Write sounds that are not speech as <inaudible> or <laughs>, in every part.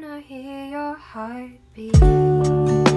wanna hear your heartbeat.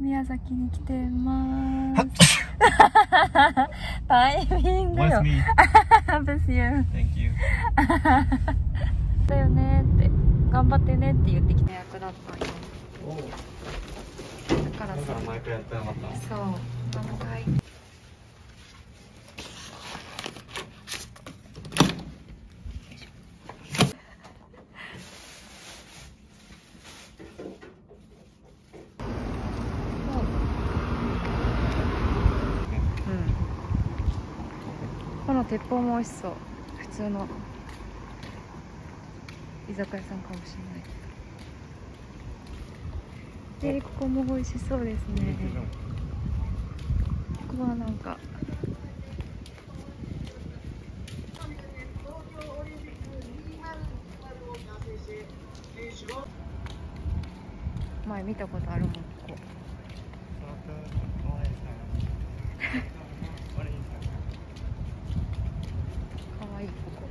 宮崎に来てます。タイミングよ。<laughs> Bless you. Thank you. だよねって、頑張ってねって言ってきた役だったんよ。だからさだから、毎回やってなかったのそう、何回。うん。この鉄砲も美味しそう。普通の居酒屋さんかもしれないけど。で、ここも美味しそうですね。ここはなんか前見たことあるもんここかわいいここ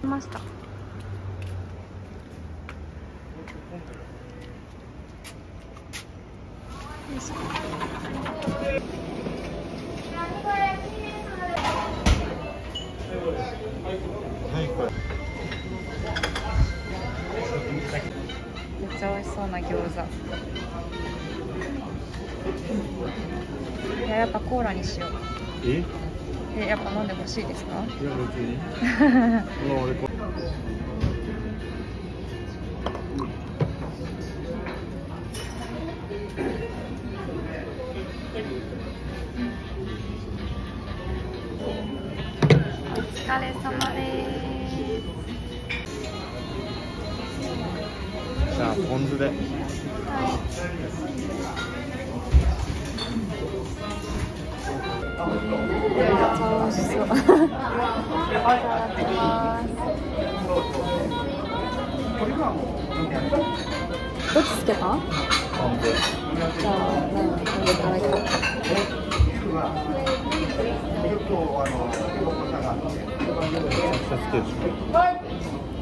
来ましたよいしょはい、これ。めっちゃ美味しそうな餃子。いややっぱコーラにしよう。え？いや、っぱ飲んでほしいですか？別に。<laughs> 疲れ様です。じゃあ、ポン酢で。めっちゃ美味しそう。いただきますどっちつけた？ポン酢。じゃあねこれからいこう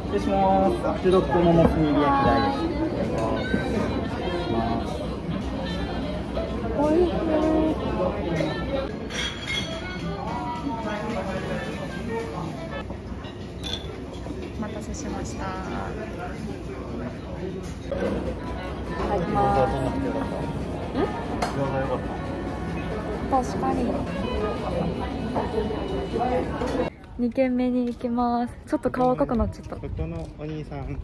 失礼します。2軒目に行きます。ちょっと顔赤くなっちゃった。ここのお兄さん。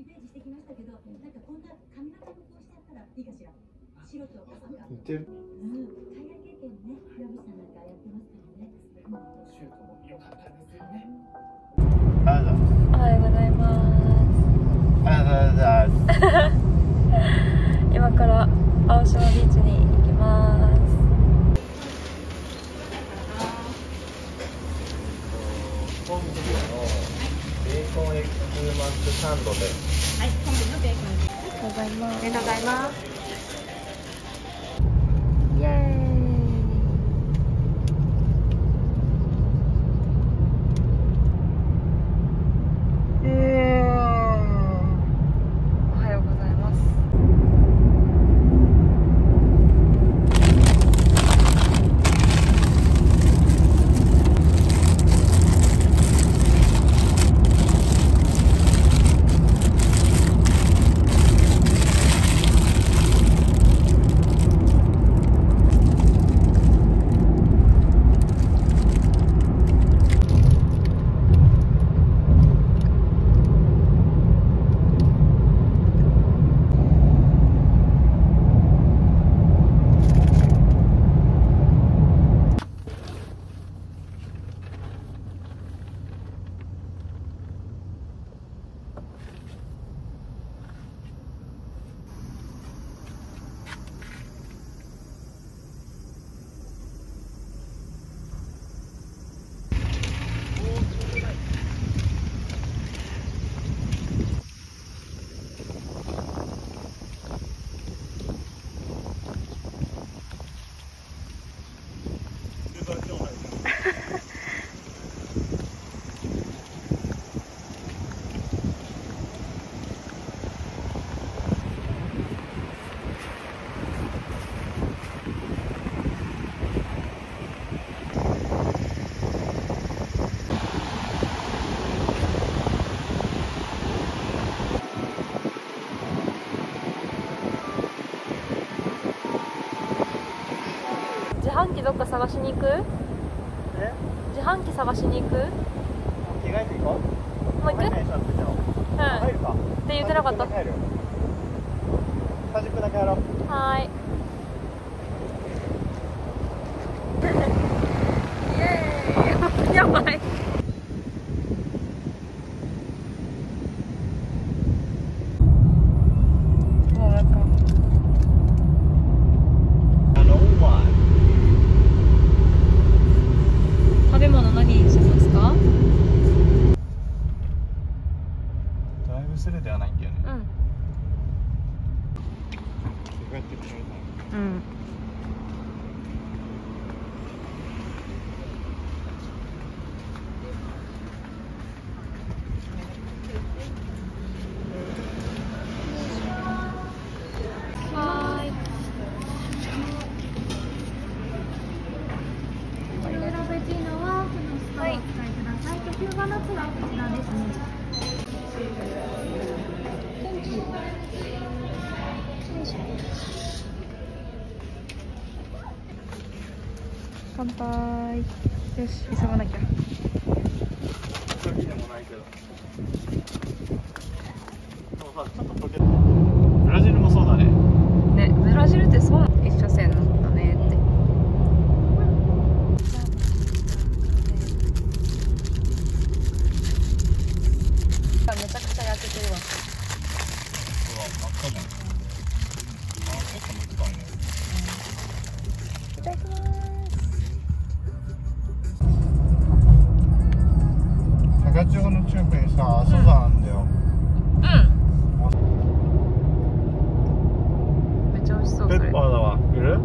ージしてきましたけど、なんかこんな髪型こうしったらいいかしら。白と赤が。うん、海外経験ね、さんなんかやってますからね。シュートも良かったですよね。おはようございます。<laughs> 今から青島ビーチにマッシュサンドではい、本日のベーコン。ありがとうございますありがとうございます。機どっか探しに行く？え？自販機探しに行く？も着替えていこう。う行く？うん。入るか。って言ってなかった。30分だけ入る。30分だけやろう。はーいイエーイやばいもうなんかあのは食べ物何にしますかドライブスルーではないんだよねうんってくれたうん。乾杯。よし急がなきゃ。ブラジルもそうだね。ねブラジルってそう一車線なんだねってめちゃくちゃ焼けてるわうわ真っ赤じゃんあ結構難しいねいただきます高千穂の近くにさ阿蘇山あんだよ、うんめっちゃ美味しそうペッパーだわ。いる？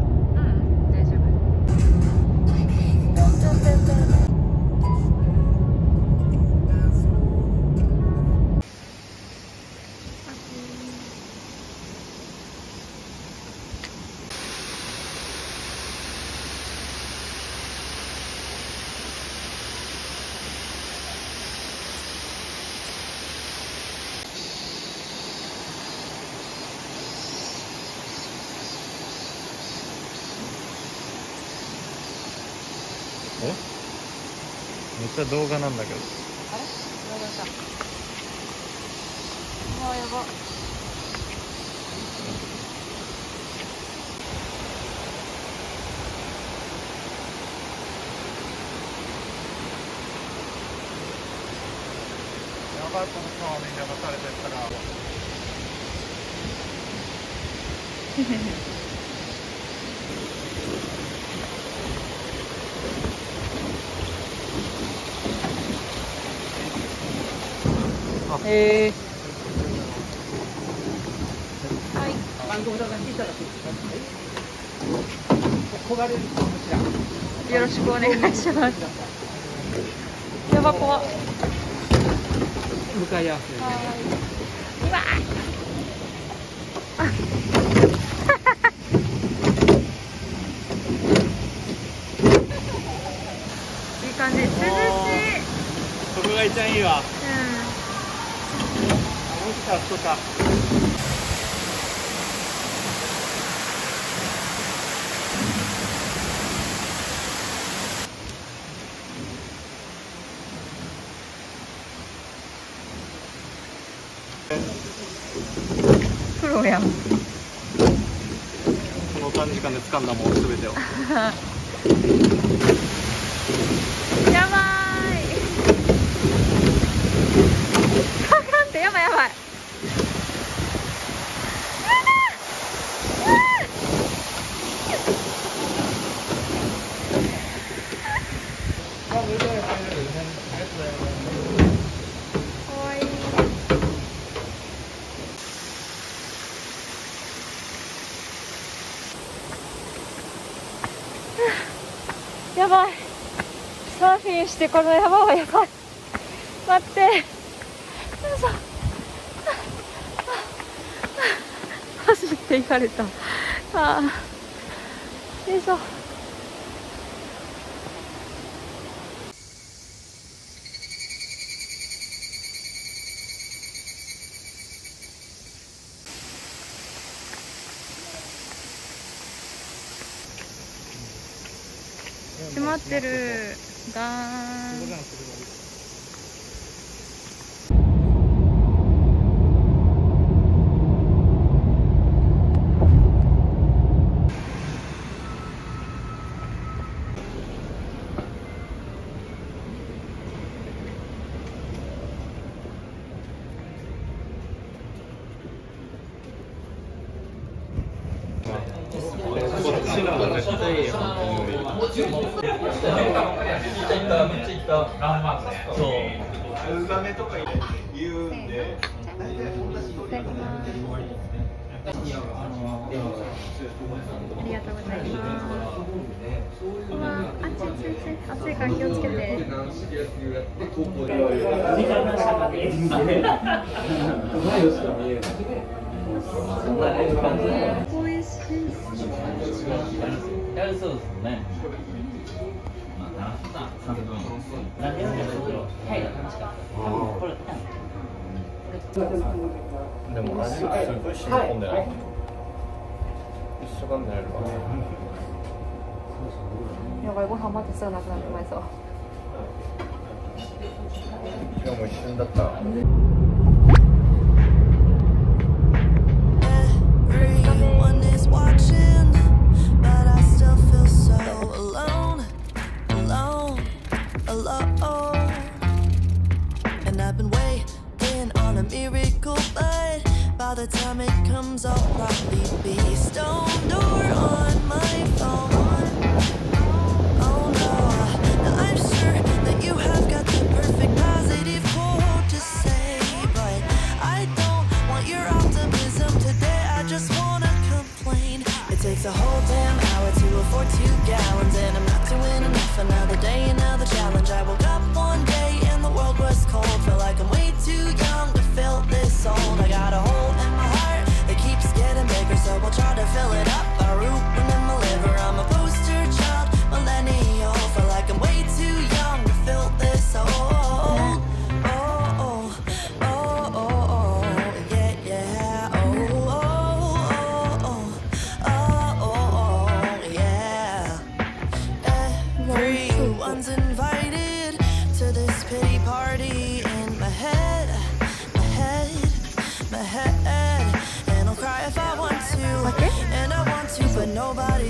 めっちゃ動画なんだけど。あれ？やばいたうわやば。やばいこの川に流されてったら <laughs> へえはい。番号を伺っていただけますよろしくお願いします。やば怖っ。向かい。合わせうわ <laughs> いい感じ。涼しい。そこが一番いいわうもしかプロやん。この短時間で掴んだもん全てを <laughs> やばーいあかんってやばいやばいかわいいやばい。サーフィンしてこの山はやばい。待って。よいしょ走っていかれた。ああ。よいしょってるガーンありがとうございます。うわ、あっちあっちあっち暑いから気をつけて。ですね。まあ、楽しさ、三分。何やるんですけど、はい、楽しかった。これ、でも味がすごい染み込んでない一緒なんだよやばい、ご飯待ってすぐなくなってまいそう。今日も一瞬だったうん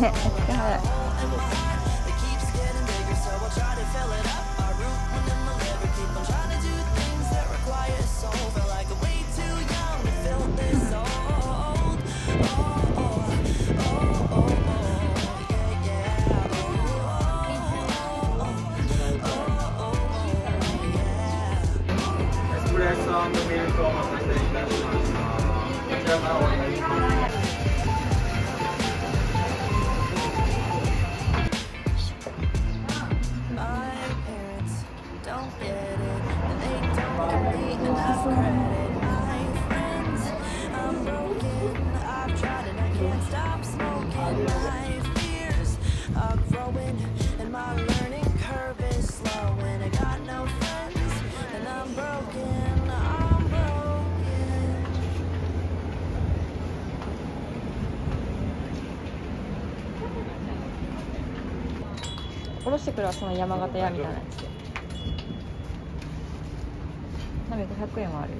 たいな下ろしてくるわ、その山形屋みたいなやつで。鍋500円はあるよ。